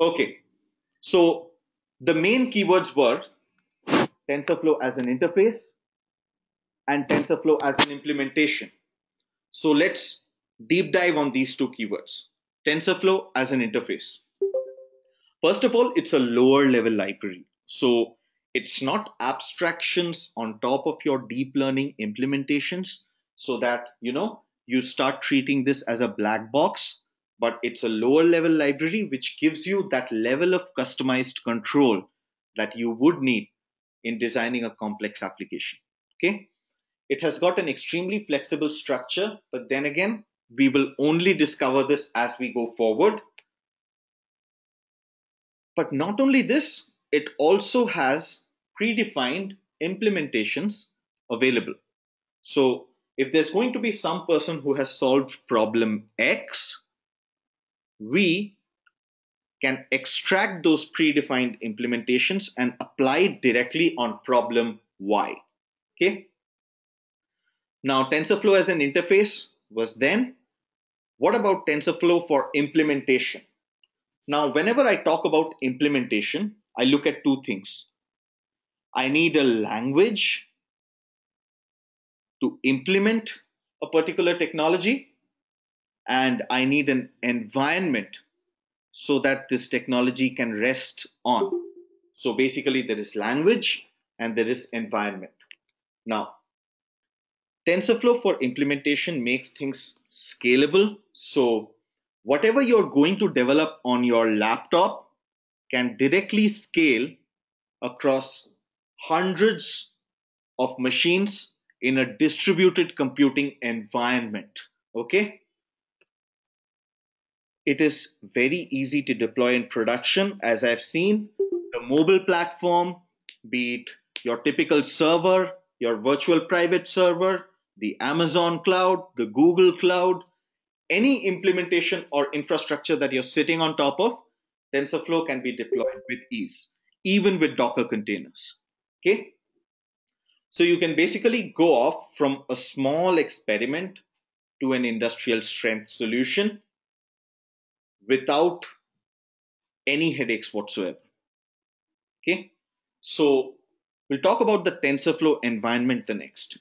Okay, so the main keywords were TensorFlow as an interface and TensorFlow as an implementation. So let's deep dive on these two keywords. TensorFlow as an interface. First of all, it's a lower level library. So it's not abstractions on top of your deep learning implementations so that, you know, you start treating this as a black box, but it's a lower level library which gives you that level of customized control that you would need in designing a complex application. Okay. It has got an extremely flexible structure, but then again, we will only discover this as we go forward. But not only this, it also has predefined implementations available. So if there's going to be some person who has solved problem X, we can extract those predefined implementations and apply it directly on problem Y. Okay. Now TensorFlow as an interface was then. What about TensorFlow for implementation? Now, whenever I talk about implementation, I look at two things. I need a language to implement a particular technology, and I need an environment so that this technology can rest on. So basically, there is language and there is environment. Now, TensorFlow for implementation makes things scalable. So whatever you're going to develop on your laptop can directly scale across hundreds of machines in a distributed computing environment. Okay. It is very easy to deploy in production. As I've seen, the mobile platform, be it your typical server, your virtual private server, the Amazon cloud, the Google cloud, any implementation or infrastructure that you're sitting on top of, TensorFlow can be deployed with ease, even with Docker containers. Okay. So you can basically go off from a small experiment to an industrial strength solution without any headaches whatsoever. Okay. So we'll talk about the TensorFlow environment the next.